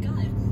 God.